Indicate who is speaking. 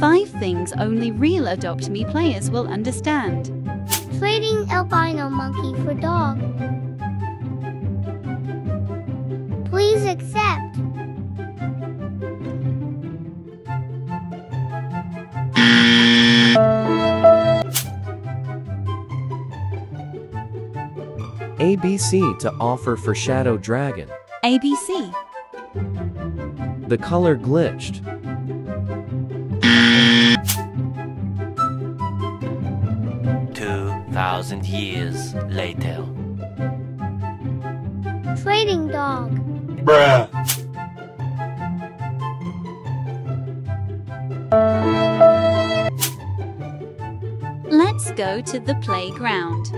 Speaker 1: 5 things only real Adopt Me players will understand.
Speaker 2: Trading albino monkey for dog. Please accept.
Speaker 3: ABC to offer for Shadow Dragon.
Speaker 1: ABC.
Speaker 3: The color glitched.
Speaker 4: 2,000 years later.
Speaker 2: Trading dog.
Speaker 5: Bruh.
Speaker 1: Let's go to the playground.